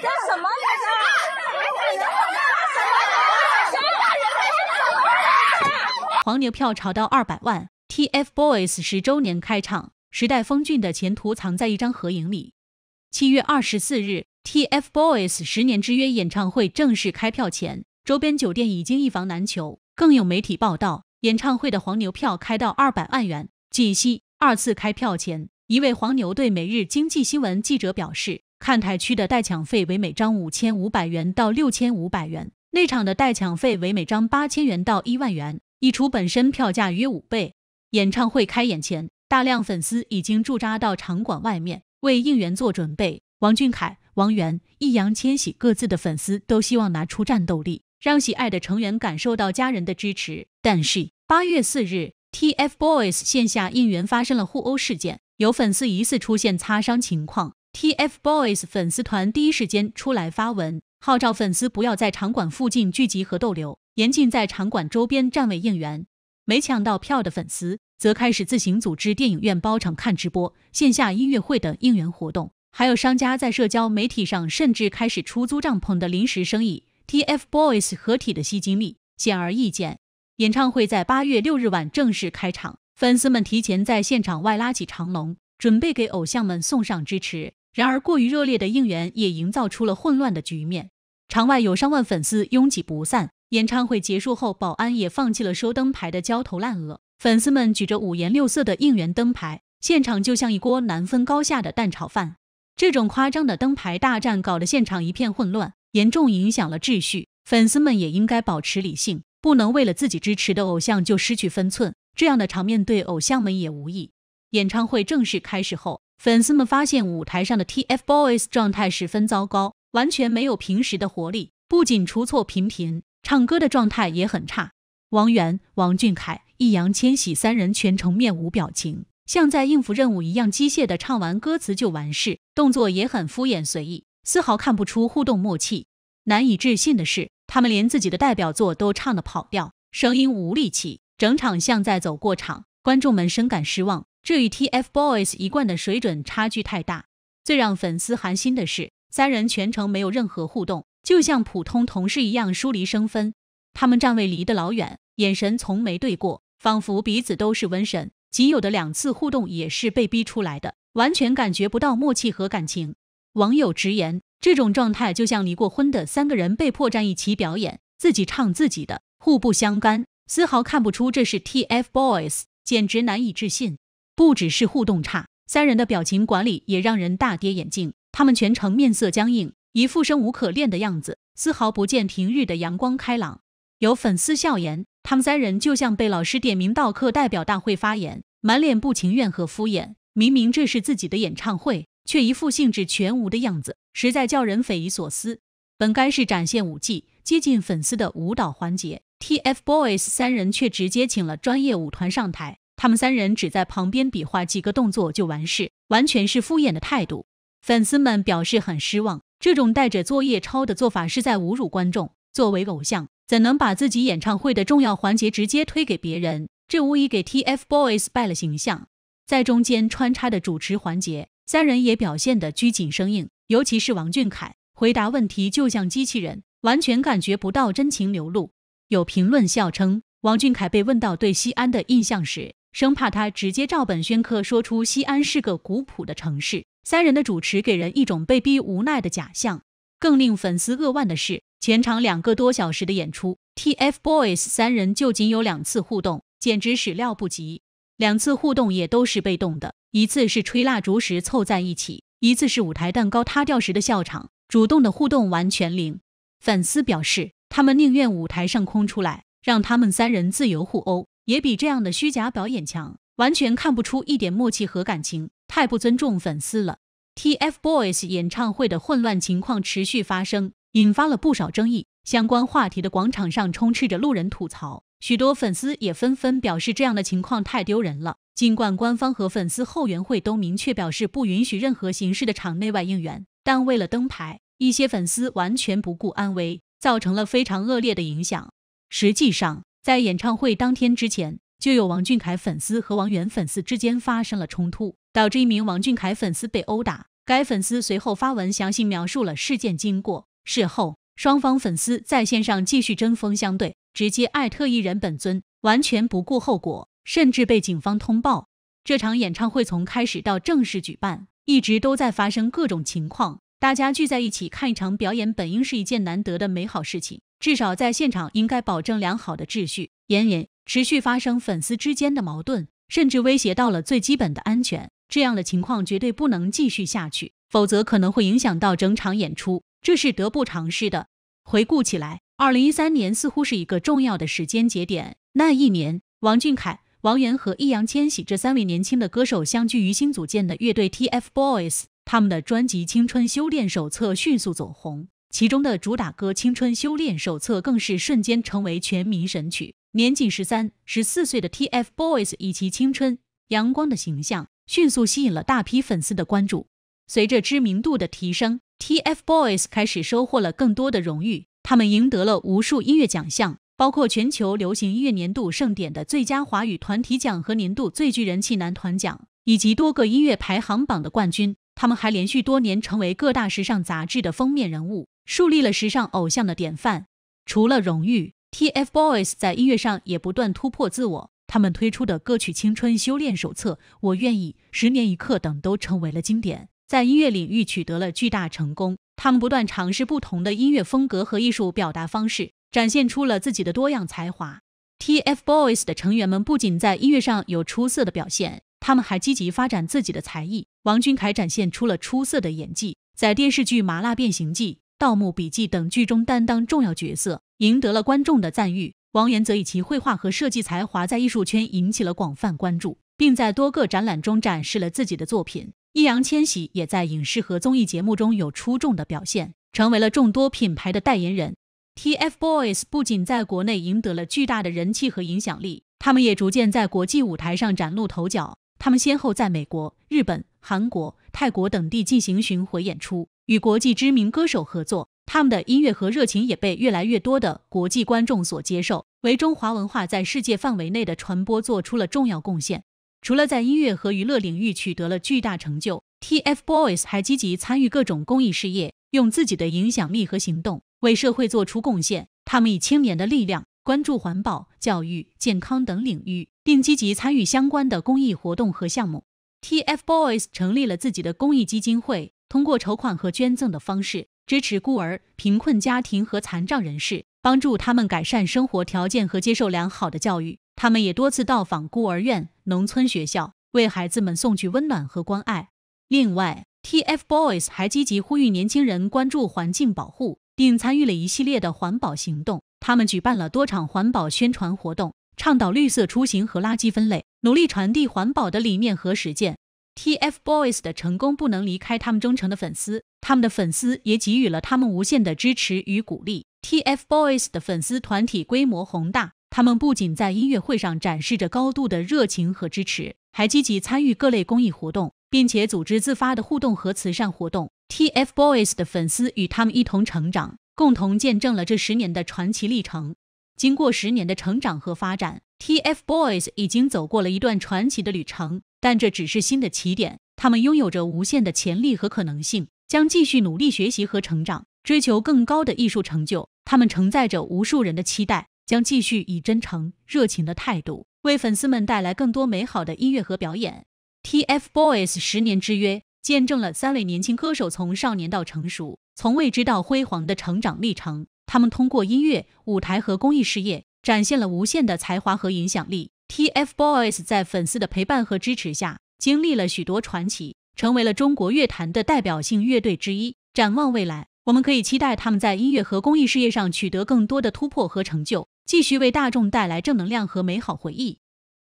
这什么？黄牛票炒到二百万，TFBOYS 十周年开唱，时代峰峻的前途藏在一张合影里。七月二十四日，TFBOYS 十年之约演唱会正式开票前，周边酒店已经一房难求。更有媒体报道，演唱会的黄牛票开到二百万元。据悉，二次开票前，一位黄牛对《每日经济新闻》记者表示，看台区的代抢费为每张五千五百元到六千五百元，内场的代抢费为每张八千元到一万元。溢出本身票价约五倍。演唱会开演前，大量粉丝已经驻扎到场馆外面为应援做准备。王俊凯、王源、易烊千玺各自的粉丝都希望拿出战斗力，让喜爱的成员感受到家人的支持。但是八月四日，TFBOYS 线下应援发生了互殴事件，有粉丝疑似出现擦伤情况。TFBOYS 粉丝团第一时间出来发文，号召粉丝不要在场馆附近聚集和逗留。严禁在场馆周边站位应援，没抢到票的粉丝则开始自行组织电影院包场看直播、线下音乐会等应援活动。还有商家在社交媒体上甚至开始出租帐篷的临时生意。TFBOYS 合体的吸金力显而易见。演唱会在八月六日晚正式开场，粉丝们提前在现场外拉起长龙，准备给偶像们送上支持。然而，过于热烈的应援也营造出了混乱的局面，场外有上万粉丝拥挤不散。演唱会结束后，保安也放弃了收灯牌的焦头烂额。粉丝们举着五颜六色的应援灯牌，现场就像一锅难分高下的蛋炒饭。这种夸张的灯牌大战搞得现场一片混乱，严重影响了秩序。粉丝们也应该保持理性，不能为了自己支持的偶像就失去分寸，这样的场面对偶像们也无益。演唱会正式开始后，粉丝们发现舞台上的 TFBOYS 状态十分糟糕，完全没有平时的活力，不仅出错频频。唱歌的状态也很差，王源、王俊凯、易烊千玺三人全程面无表情，像在应付任务一样机械的唱完歌词就完事，动作也很敷衍随意，丝毫看不出互动默契。难以置信的是，他们连自己的代表作都唱得跑调，声音无力气，整场像在走过场，观众们深感失望。这与 TFBOYS 一贯的水准差距太大。最让粉丝寒心的是，三人全程没有任何互动。就像普通同事一样疏离生分，他们站位离得老远，眼神从没对过，仿佛彼此都是瘟神。仅有的两次互动也是被逼出来的，完全感觉不到默契和感情。网友直言，这种状态就像离过婚的三个人被迫站一起表演，自己唱自己的，互不相干，丝毫看不出这是 TFBOYS，简直难以置信。不只是互动差，三人的表情管理也让人大跌眼镜，他们全程面色僵硬。一副生无可恋的样子，丝毫不见平日的阳光开朗。有粉丝笑言，他们三人就像被老师点名到课代表大会发言，满脸不情愿和敷衍。明明这是自己的演唱会，却一副兴致全无的样子，实在叫人匪夷所思。本该是展现舞技、接近粉丝的舞蹈环节，TFBOYS 三人却直接请了专业舞团上台，他们三人只在旁边比划几个动作就完事，完全是敷衍的态度。粉丝们表示很失望。这种带着作业抄的做法是在侮辱观众。作为偶像，怎能把自己演唱会的重要环节直接推给别人？这无疑给 TFBOYS 败了形象。在中间穿插的主持环节，三人也表现得拘谨生硬，尤其是王俊凯，回答问题就像机器人，完全感觉不到真情流露。有评论笑称，王俊凯被问到对西安的印象时，生怕他直接照本宣科说出西安是个古朴的城市。三人的主持给人一种被逼无奈的假象。更令粉丝扼腕的是，全场两个多小时的演出，TFBOYS 三人就仅有两次互动，简直始料不及。两次互动也都是被动的，一次是吹蜡烛时凑在一起，一次是舞台蛋糕塌掉时的笑场。主动的互动完全零。粉丝表示，他们宁愿舞台上空出来，让他们三人自由互殴，也比这样的虚假表演强。完全看不出一点默契和感情。太不尊重粉丝了。TFBOYS 演唱会的混乱情况持续发生，引发了不少争议。相关话题的广场上充斥着路人吐槽，许多粉丝也纷纷表示这样的情况太丢人了。尽管官方和粉丝后援会都明确表示不允许任何形式的场内外应援，但为了灯牌，一些粉丝完全不顾安危，造成了非常恶劣的影响。实际上，在演唱会当天之前。就有王俊凯粉丝和王源粉丝之间发生了冲突，导致一名王俊凯粉丝被殴打。该粉丝随后发文详细描述了事件经过。事后，双方粉丝在线上继续针锋相对，直接艾特艺人本尊，完全不顾后果，甚至被警方通报。这场演唱会从开始到正式举办，一直都在发生各种情况。大家聚在一起看一场表演，本应是一件难得的美好事情，至少在现场应该保证良好的秩序。延延持续发生粉丝之间的矛盾，甚至威胁到了最基本的安全。这样的情况绝对不能继续下去，否则可能会影响到整场演出，这是得不偿失的。回顾起来，二零一三年似乎是一个重要的时间节点。那一年，王俊凯、王源和易烊千玺这三位年轻的歌手相聚于新组建的乐队 TFBOYS，他们的专辑《青春修炼手册》迅速走红，其中的主打歌《青春修炼手册》更是瞬间成为全民神曲。年仅十三、十四岁的 TFBOYS 以其青春阳光的形象。迅速吸引了大批粉丝的关注。随着知名度的提升，TFBOYS 开始收获了更多的荣誉。他们赢得了无数音乐奖项，包括全球流行音乐年度盛典的最佳华语团体奖和年度最具人气男团奖，以及多个音乐排行榜的冠军。他们还连续多年成为各大时尚杂志的封面人物，树立了时尚偶像的典范。除了荣誉，TFBOYS 在音乐上也不断突破自我。他们推出的歌曲《青春修炼手册》《我愿意》《十年一刻》等都成为了经典，在音乐领域取得了巨大成功。他们不断尝试不同的音乐风格和艺术表达方式，展现出了自己的多样才华。TFBOYS 的成员们不仅在音乐上有出色的表现，他们还积极发展自己的才艺。王俊凯展现出了出色的演技，在电视剧《麻辣变形记》《盗墓笔记》等剧中担当重要角色，赢得了观众的赞誉。王源则以其绘画和设计才华在艺术圈引起了广泛关注，并在多个展览中展示了自己的作品。易烊千玺也在影视和综艺节目中有出众的表现，成为了众多品牌的代言人。TFBOYS 不仅在国内赢得了巨大的人气和影响力，他们也逐渐在国际舞台上崭露头角。他们先后在美国、日本、韩国、泰国等地进行巡回演出，与国际知名歌手合作。他们的音乐和热情也被越来越多的国际观众所接受，为中华文化在世界范围内的传播做出了重要贡献。除了在音乐和娱乐领域取得了巨大成就，TFBOYS 还积极参与各种公益事业，用自己的影响力和行动为社会做出贡献。他们以青年的力量关注环保、教育、健康等领域，并积极参与相关的公益活动和项目。TFBOYS 成立了自己的公益基金会，通过筹款和捐赠的方式。支持孤儿、贫困家庭和残障人士，帮助他们改善生活条件和接受良好的教育。他们也多次到访孤儿院、农村学校，为孩子们送去温暖和关爱。另外，TFBOYS 还积极呼吁年轻人关注环境保护，并参与了一系列的环保行动。他们举办了多场环保宣传活动，倡导绿色出行和垃圾分类，努力传递环保的理念和实践。TFBOYS 的成功不能离开他们忠诚的粉丝，他们的粉丝也给予了他们无限的支持与鼓励。TFBOYS 的粉丝团体规模宏大，他们不仅在音乐会上展示着高度的热情和支持，还积极参与各类公益活动，并且组织自发的互动和慈善活动。TFBOYS 的粉丝与他们一同成长，共同见证了这十年的传奇历程。经过十年的成长和发展，TFBOYS 已经走过了一段传奇的旅程。但这只是新的起点，他们拥有着无限的潜力和可能性，将继续努力学习和成长，追求更高的艺术成就。他们承载着无数人的期待，将继续以真诚、热情的态度为粉丝们带来更多美好的音乐和表演。TFBOYS 十年之约，见证了三位年轻歌手从少年到成熟，从未知到辉煌的成长历程。他们通过音乐、舞台和公益事业，展现了无限的才华和影响力。TFBOYS 在粉丝的陪伴和支持下，经历了许多传奇，成为了中国乐坛的代表性乐队之一。展望未来，我们可以期待他们在音乐和公益事业上取得更多的突破和成就，继续为大众带来正能量和美好回忆。